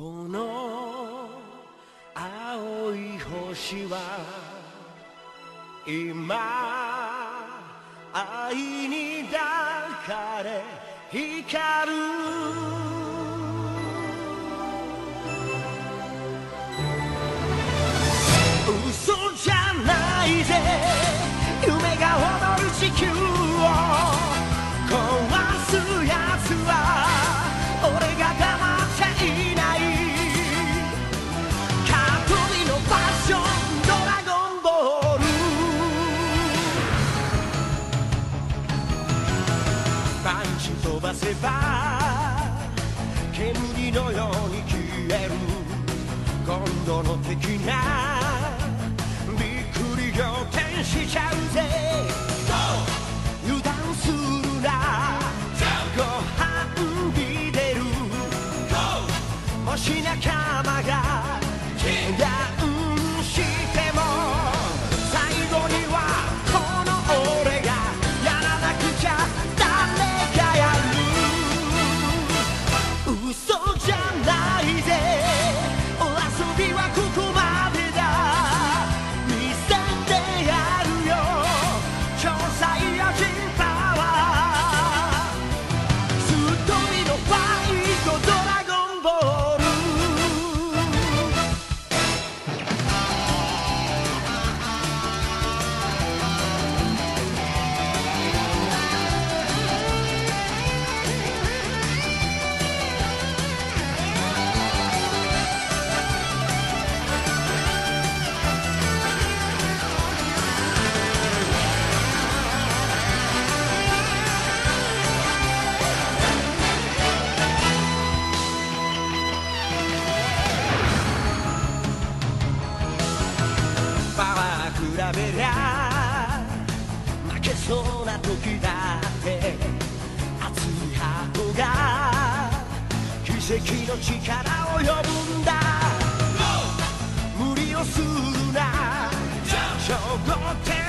この青い星は今愛に抱かれ光るばせば煙のように消える。今度の敵がびっくり仰天しちゃう。そうな時だって熱いハートが奇跡の力を呼ぶんだ無理をするな超合点